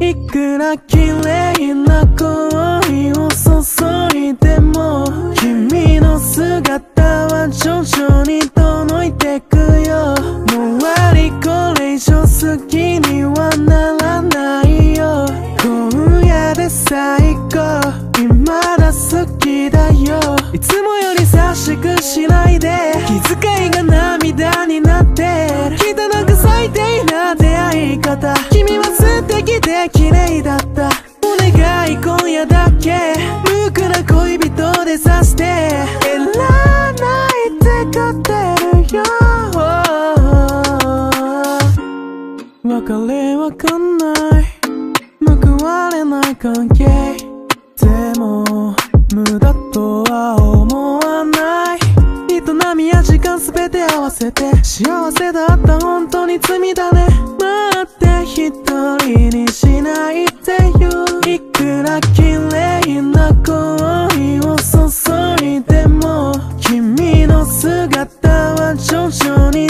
いくら綺麗な恋を注いでも君の姿は徐々に届いてくよ。もうありこれ以上好きにはならないよ。今夜で最高。未だ好きだよ。いつもより優しくしないで。気遣いないってるよ。別れわかんない。報われない関係。でも無駄とは思わない。営みや時間すべて合わせて幸せだった。本当に罪だね。待って一人にしない。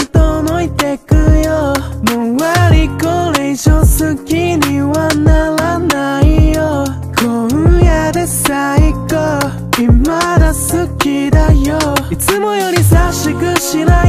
届いてくよ。もうありこれ以上好きにはならないよ。今夜で最高。未だ好きだよ。いつもより優しくしない